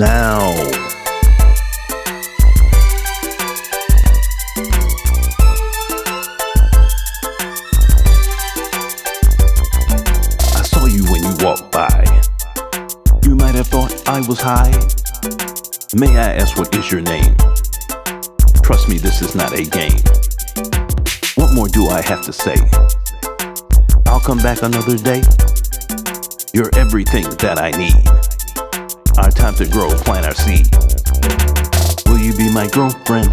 now. I saw you when you walked by. You might have thought I was high. May I ask what is your name? Trust me, this is not a game. What more do I have to say? I'll come back another day. You're everything that I need. Our time to grow, plant our seed. Will you be my girlfriend?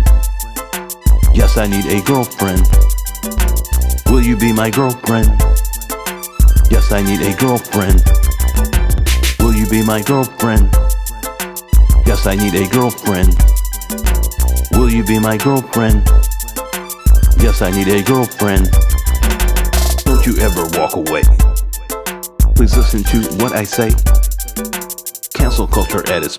Yes, I need a girlfriend. Will you be my girlfriend? Yes, I need a girlfriend. Will you be my girlfriend? Yes, I need a girlfriend. Will you be my girlfriend? Yes, I need a girlfriend. Don't you ever walk away. Please listen to what I say. Culture at its